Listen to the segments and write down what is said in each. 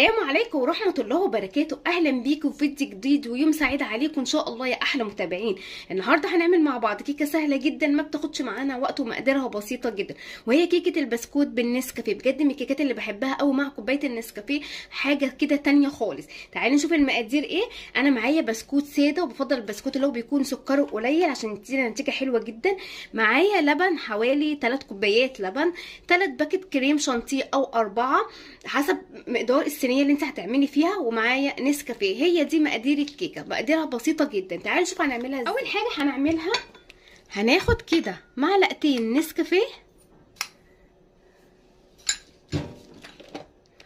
السلام عليكم ورحمة الله وبركاته. أهلا بيكم في فيديو جديد ويوم سعيد عليكم إن شاء الله يا أحلى متابعين. النهاردة هنعمل مع بعض كيكة سهلة جدا ما بتاخدش معانا وقت ومقاديرها بسيطة جدا. وهي كيكة البسكوت بالنسكافيه. بجد من الكيكات اللي بحبها قوي مع كوباية النسكافيه. حاجة كده تانية خالص. تعالي نشوف المقادير إيه. أنا معايا بسكوت سادة وبفضل البسكوت اللي هو بيكون سكره قليل عشان تدينا نتيجة حلوة جدا. معايا لبن حوالي 3 كوبايات لبن 3 باكت كريم شانتيه أو أربعة. حسب مقدار الصينيه اللي انت هتعملي فيها ومعايا نسكافيه. هي دي مقادير الكيكة. مقاديرها بسيطة جدا. تعالي نشوف هنعملها إزاي. أول حاجة هنعملها هناخد كده معلقتين نسكافيه.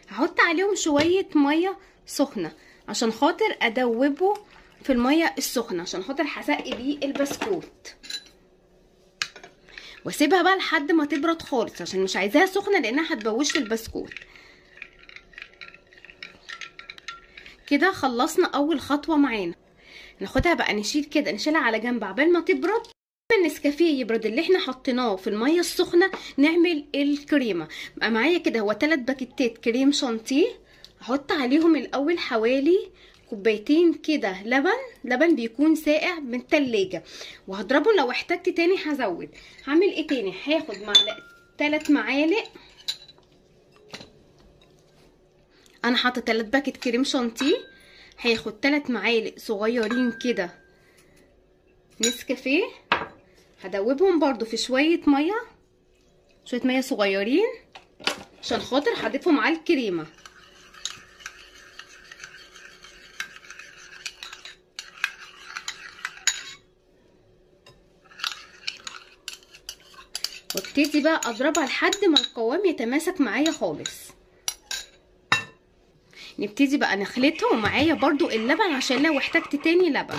هحط عليهم شوية مية سخنة عشان خاطر أدوبه في المية السخنة عشان خاطر هسقي بيه البسكوت. وأسيبها بقى لحد ما تبرد خالص عشان مش عايزاها سخنة لأنها هتبوش البسكوت. كده خلصنا أول خطوة معانا. ناخدها بقى نشيل كده نشيلها على جنب عبال ما تبرد النسكافيه يبرد. اللي إحنا حطيناه في المية السخنة نعمل الكريمة. بقى معايا كده هو 3 باكيتات كريم شانتيه. أحط عليهم الأول حوالي كوبايتين كده لبن. لبن بيكون ساقع من التلاجة. وهضربه لو احتجت تاني هزود. هعمل إيه تاني؟ هاخد معلقة 3 معالق أنا حاطة 3 باكت كريم شانتيه. هاخد 3 معالق صغيرين كده نسكافيه. هدوبهم برضو في شوية مية شوية مية صغيرين عشان خاطر هضيفهم على الكريمة. وابتدي بقى أضربها لحد ما القوام يتماسك معايا خالص. نبتدي بقى نخلطها ومعايا برضو اللبن عشان لو احتجت تاني لبن.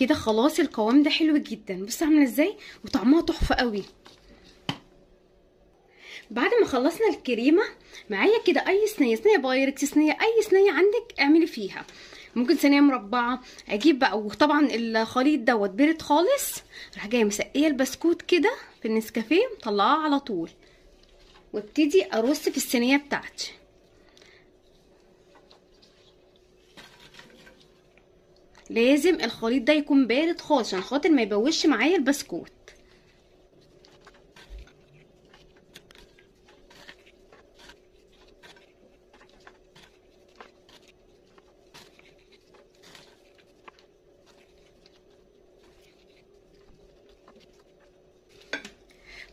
كده خلاص القوام ده حلو جدا. بص عاملة إزاي؟ وطعمها تحفة قوي. بعد ما خلصنا الكريمة معايا كده أي صينية صينية بايركس صينية أي صينية عندك اعملي فيها. ممكن صينية مربعة. أجيب بقى وطبعا الخليط دوت بارد خالص. راح جاية مسقية البسكوت كده في النسكافيه مطلعاه على طول. وابتدي أرص في الصينية بتاعتي. لازم الخليط ده يكون بارد خالص عشان خاطر ما يبوش معايا البسكوت.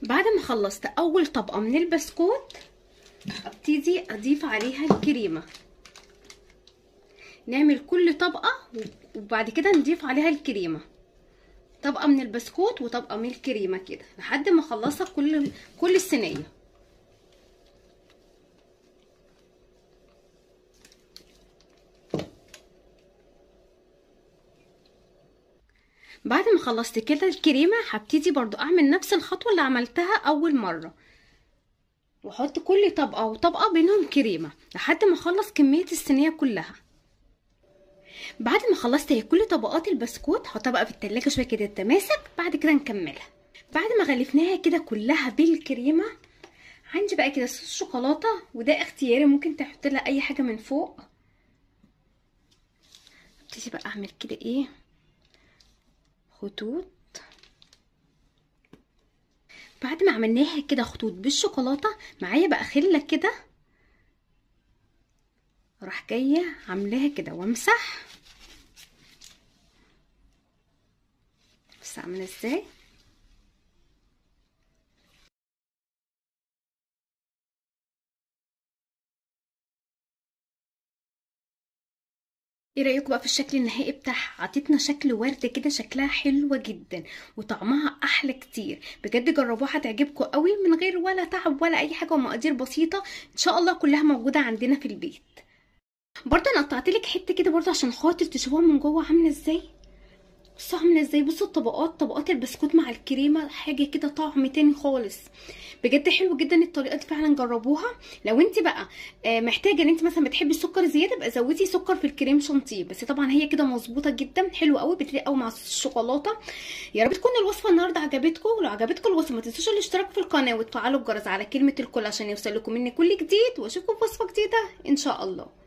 بعد ما خلصت أول طبقة من البسكوت أبتدي أضيف عليها الكريمة. نعمل كل طبقة وبعد كده نضيف عليها الكريمة. طبقة من البسكوت وطبقة من الكريمة كده لحد ما اخلصها كل كل الصينية. بعد ما خلصت كده الكريمة هبتدي برضو أعمل نفس الخطوة اللي عملتها أول مرة. وأحط كل طبقة وطبقة بينهم كريمة لحد ما أخلص كمية الصينية كلها. بعد ما خلصت هي كل طبقات البسكوت هحطها بقى في التلاجة شوية كده تماسك بعد كده نكملها. بعد ما غلفناها كده كلها بالكريمة عندي بقى كده صوص شوكولاتة وده اختياري ممكن تحط لها أي حاجة من فوق. ابتدي بقى أعمل كده إيه؟ خطوط. بعد ما عملناها كده خطوط بالشوكولاتة معايا بقى خلة كده. راح جاية عاملاها كده وامسح. بس عاملة إزاي؟ إيه رايكم بقى في الشكل النهائي بتاعها عطتنا شكل ورده كده شكلها حلوة جدا وطعمها أحلى كتير. بجد جربوها هتعجبكم قوي من غير ولا تعب ولا أي حاجة ومقادير بسيطة إن شاء الله كلها موجودة عندنا في البيت. برضه أنا قطعت لك حتة كده برضه عشان خاطر تشوفوها من جوه عاملة إزاي؟ بصوا عاملة إزاي؟ بصوا الطبقات طبقات البسكوت مع الكريمة حاجة كده طعم تاني خالص. بجد حلو جدا الطريقة دي فعلا جربوها. لو انت بقى آه، محتاجة إن انت مثلا بتحبي السكر زيادة بقى زودي سكر في الكريم شانتيه. بس طبعا هي كده مظبوطة جدا حلوة قوي بتليق قوي مع الشوكولاتة. يا رب تكون الوصفة النهارده عجبتكم. ولو عجبتكم الوصفة ما تنسوش الاشتراك في القناة وتفعلوا الجرس على كلمة الكل عشان يوصل لكم مني كل جديد. وأشوفكم في وصفة جديدة إن شاء الله.